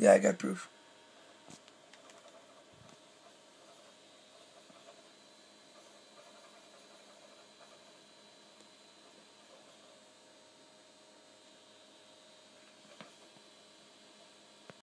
Yeah, I got proof.